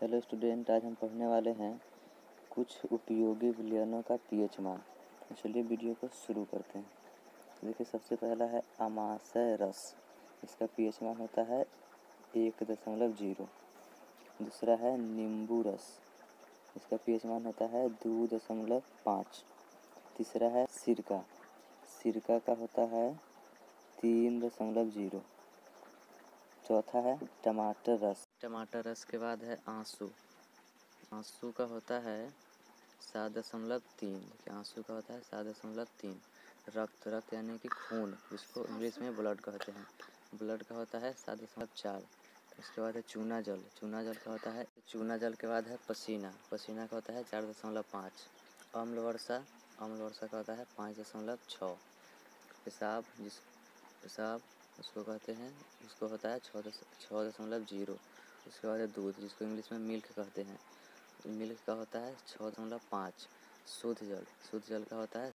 Hello student, आज हम पढ़ने वाले हैं कुछ उपयोगी विलयनों का पीएच मान तो चलिए वीडियो को शुरू करते हैं। देखिए, सबसे पहला है अमाशय रस इसका पीएच मान होता है एक दशमलव ज़ीरो। दूसरा है नींबू रस इसका पीएच मान होता है दो दशमलव पाँच। तीसरा है सिरका। सिरका का होता है तीन दशमलव ज़ीरो। चौथा है टमाटर रस टमाटर रस के बाद है आँसू। आँसू का होता है सात दशमलव तीन। आँसू का होता है सात दशमलव तीन। रक्त रक्त यानी कि खून, जिसको इंग्लिश में ब्लड कहते हैं। ब्लड का होता है सात दशमलव चार। उसके बाद है चूना जल। चूना जल का होता है, चूना जल के बाद है पसीना। पसीना का होता है चार दशमलव पाँच। अम्ल वर्षा अम्ल वर्षा का होता है पाँच दशमलव छः। पेशाब, जिस, पेशाब, उसको कहते हैं, उसको होता है छः दशमलव ज़ीरो। उसके बाद है दूध, जिसको इंग्लिश में मिल्क कहते हैं। मिल्क का होता है छः दशमलव पाँच, शुद्ध जल। शुद्ध जल का होता है